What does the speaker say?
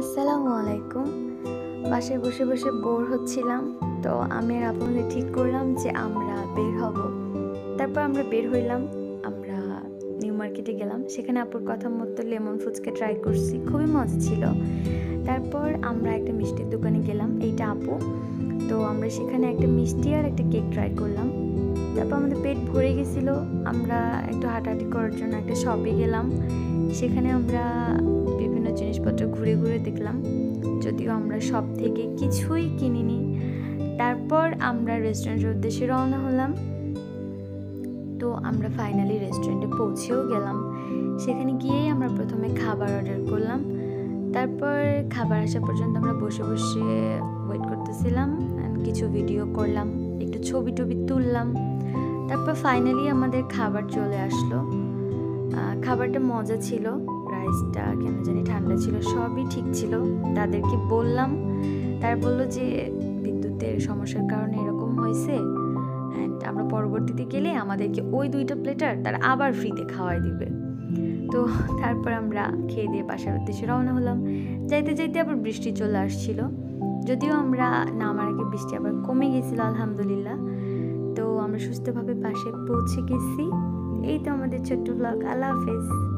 আসসালামু আলাইকুম বাসায় বসে বসে বোর হচ্ছিলাম, তো আমি আর আপু ঠিক করলাম যে আমরা বের হব। তারপর আমরা বের হইলাম, আমরা নিউ মার্কেটে গেলাম। সেখানে আপুর কথা মতো লেমন ফুচকা ট্রাই করছি, খুবই মজা ছিল। তারপর আমরা একটা মিষ্টির দোকানে গেলাম, এইটা আপু। তো আমরা সেখানে একটা মিষ্টি আর একটা কেক ট্রাই করলাম। তারপর আমাদের পেট ভরে গেছিল, আমরা একটু হাঁটাহাঁটি করার জন্য একটা শপে গেলাম। সেখানে আমরা বিভিন্ন জিনিসপত্র ঘুরে ঘুরে দেখলাম, যদিও আমরা সব থেকে কিছুই কিনিনি। তারপর আমরা রেস্টুরেন্টের উদ্দেশ্যে রওনা হলাম। তো আমরা ফাইনালি রেস্টুরেন্টে পৌঁছেও গেলাম। সেখানে গিয়েই আমরা প্রথমে খাবার অর্ডার করলাম। তারপর খাবার আসা পর্যন্ত আমরা বসে বসে ওয়েট করতেছিলাম কিছু ভিডিও করলাম, একটু ছবি টবি তুললাম। তারপর ফাইনালি আমাদের খাবার চলে আসলো। খাবারটা মজা ছিল। রাইসটা কেন জানি ঠান্ডা ছিল, সবই ঠিক ছিল। তাদেরকে বললাম, তার বলল যে বিদ্যুতের সমস্যার কারণে এরকম হয়েছে অ্যান্ড আমরা পরবর্তীতে গেলে আমাদেরকে ওই দুইটা প্লেটার তারা আবার ফ্রিতে খাওয়াই দিবে। তো তারপর আমরা খেয়ে দিয়ে বাসার উদ্দেশ্যে রওনা হলাম। যাইতে যাইতে আবার বৃষ্টি চলে আসছিল। যদিও আমরা নামার আগে বৃষ্টি আবার কমে গেছিল, আলহামদুলিল্লাহ। তো আমরা সুস্থভাবে বাসে পৌঁছে গেছি। এই তো আমাদের ছোট্ট ব্লগ আল্লাহ হাফেজ।